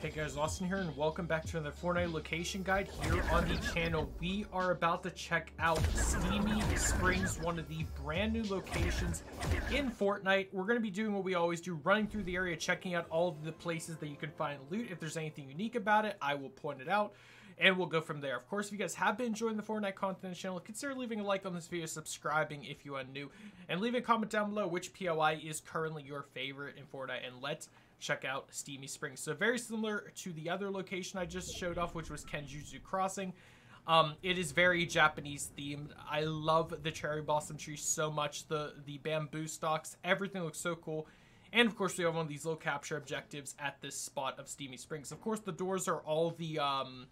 Hey guys, Austin here, and welcome back to another Fortnite location guide here on the channel. We are about to check out Steamy Springs, one of the brand new locations in Fortnite. We're going to be doing what we always do, running through the area, checking out all of the places that you can find loot. If there's anything unique about it, I will point it out and we'll go from there. Of course, if you guys have been enjoying the Fortnite content channel, consider leaving a like on this video, subscribing if you are new, and leaving a comment down below which POI is currently your favorite in Fortnite, and let's check out Steamy Springs. So very similar to the other location I just showed off, which was Kenjutsu Crossing. Um, it is very Japanese themed. I love the cherry blossom tree so much. The the bamboo stalks, everything looks so cool. And of course, we have one of these low capture objectives at this spot of Steamy Springs. Of course, the doors are all the um,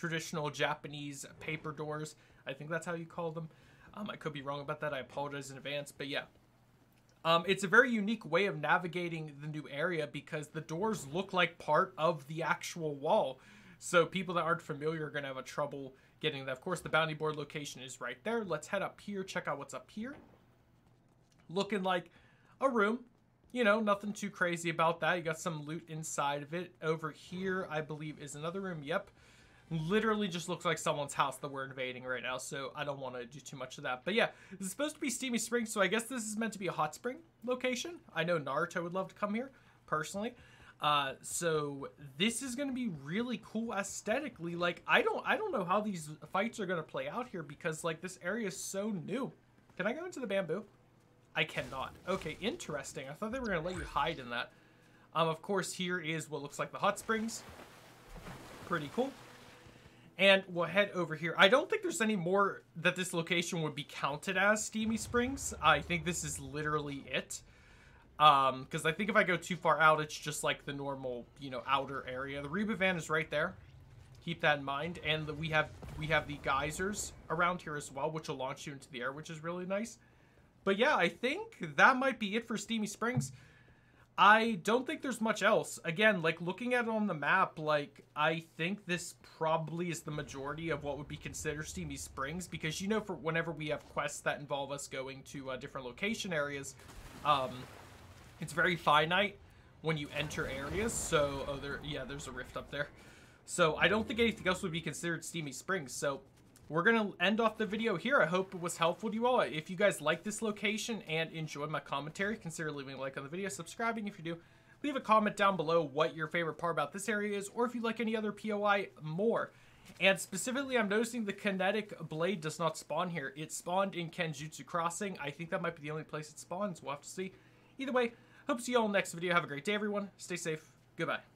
traditional Japanese paper doors. I think that's how you call them. Um, I could be wrong about that. I apologize in advance. But yeah, um, it's a very unique way of navigating the new area because the doors look like part of the actual wall. So people that aren't familiar are going to have a trouble getting that. Of course, the bounty board location is right there. Let's head up here, check out what's up here. Looking like a room. You know, nothing too crazy about that. You got some loot inside of it. Over here, I believe, is another room. Yep literally just looks like someone's house that we're invading right now, so I don't want to do too much of that. But yeah, this is supposed to be Steamy Springs, so I guess this is meant to be a hot spring location. I know Naruto would love to come here, personally. Uh, so this is going to be really cool aesthetically. Like, I don't, I don't know how these fights are going to play out here because, like, this area is so new. Can I go into the bamboo? I cannot. Okay, interesting. I thought they were going to let you hide in that. Um, of course, here is what looks like the hot springs. Pretty cool. And we'll head over here. I don't think there's any more that this location would be counted as Steamy Springs. I think this is literally it. Um, because I think if I go too far out, it's just like the normal, you know, outer area. The Reboot van is right there. Keep that in mind. And the, we have we have the geysers around here as well, which will launch you into the air, which is really nice. But yeah, I think that might be it for Steamy Springs. I don't think there's much else. Again, like looking at it on the map, like I think this probably is the majority of what would be considered Steamy Springs because you know for whenever we have quests that involve us going to uh, different location areas, um, it's very finite when you enter areas. So, oh, there, yeah, there's a rift up there. So I don't think anything else would be considered Steamy Springs. So we're going to end off the video here. I hope it was helpful to you all. If you guys like this location and enjoyed my commentary, consider leaving a like on the video, subscribing if you do. Leave a comment down below what your favorite part about this area is, or if you like any other POI more. And specifically, I'm noticing the kinetic blade does not spawn here. It spawned in Kenjutsu Crossing. I think that might be the only place it spawns. We'll have to see. Either way, hope to see you all next video. Have a great day, everyone. Stay safe. Goodbye.